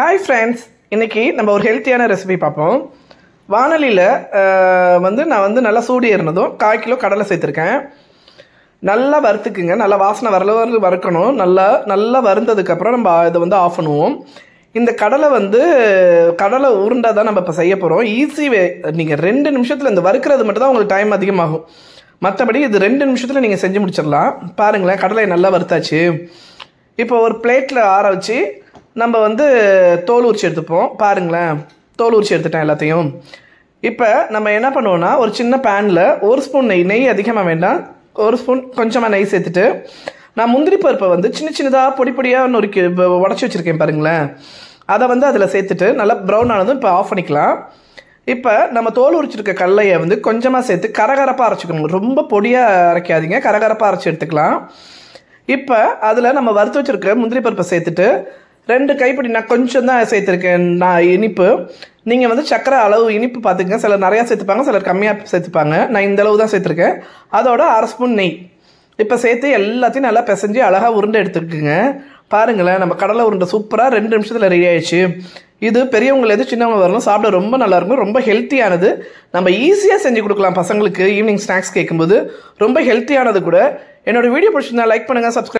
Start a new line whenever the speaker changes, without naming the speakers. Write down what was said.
Hi friends இன்றைக்கி நம்ம ஒரு ஹெல்த்தியான ரெசிபி பார்ப்போம். வானலியில் வந்து நான் வந்து நல்லா சூடு ஏறினதும் கால் கிலோ கடலை சேர்த்துருக்கேன். நல்லா வறுத்துக்குங்க. நல்லா வாசனை வரல வறுக்கணும். நல்லா நல்லா வறுந்ததுக்கப்புறம் நம்ம இதை வந்து ஆஃப் பண்ணுவோம். இந்த கடலை வந்து கடலை உருண்டை தான் நம்ம இப்போ செய்ய போகிறோம் ஈஸி வே நீங்கள் ரெண்டு நிமிஷத்தில் இந்த வறுக்கிறது மட்டும் தான் உங்களுக்கு டைம் அதிகமாகும். மற்றபடி இது ரெண்டு நிமிஷத்தில் நீங்கள் செஞ்சு முடிச்சிடலாம். பாருங்களேன் கடலை நல்லா வறுத்தாச்சு. இப்போ ஒரு பிளேட்டில் ஆற வச்சு நம்ம வந்து தோல் உரிச்சு எடுத்துப்போம். பாருங்களேன். தோல் உரிச்சு எடுத்துட்டேன் எல்லாத்தையும். இப்போ நம்ம என்ன பண்ணுவோம்னா ஒரு சின்ன பேனில் ஒரு ஸ்பூன் நெய் நெய் அதிகமாக வேண்டாம். ஒரு ஸ்பூன் கொஞ்சமாக நெய் சேர்த்துட்டு நான் முந்திரி பருப்பை வந்து சின்ன சின்னதாக பொடி பொடியாக நொறுக்கி உடச்சி வச்சுருக்கேன் பாருங்களேன். அதை வந்து அதில் சேர்த்துட்டு நல்லா ப்ரௌன் ஆனதும் இப்போ ஆஃப் பண்ணிக்கலாம். இப்போ நம்ம தோல் உரிச்சிருக்க கடலையை வந்து கொஞ்சமாக சேர்த்து கரகரப்பாக அரைச்சிக்கணும். ரொம்ப பொடியாக அரைக்காதீங்க. கரகரப்பாக அரைச்சி எடுத்துக்கலாம். இப்போ அதில் நம்ம வறுத்து வச்சுருக்க முந்திரி பருப்பை சேர்த்துட்டு ரெண்டு கைப்பிடி நான் கொஞ்சம் தான் சேர்த்துருக்கேன். நான் இனிப்பு. நீங்கள் வந்து சக்கரை அளவு இனிப்பு பார்த்துக்கங்க. சிலர் நிறையா சேர்த்துப்பாங்க சிலர் கம்மியாக சேர்த்துப்பாங்க. நான் இந்த அளவு தான் சேர்த்துருக்கேன். அதோட அரை ஸ்பூன் நெய். இப்போ சேர்த்து எல்லாத்தையும் நல்லா பிசைஞ்சு அழகாக உருண்டை எடுத்துக்குங்க பாருங்களேன் நம்ம கடலை உருண்டை சூப்பராக ரெண்டு நிமிஷத்தில் ரெடி ஆயிடுச்சு. இது பெரியவங்களேருந்து சின்னவங்க வரணும் சாப்பிட ரொம்ப நல்லா இருக்கும். ரொம்ப ஹெல்த்தியானது நம்ம ஈஸியாக செஞ்சு கொடுக்கலாம் பசங்களுக்கு. ஈவினிங் ஸ்நாக்ஸ் கேட்கும்போது ரொம்ப ஹெல்த்தியானது கூட. என்னோட வீடியோ பிடிச்சிருந்தா லைக் பண்ணுங்கள் சப்ஸ்கிரைப்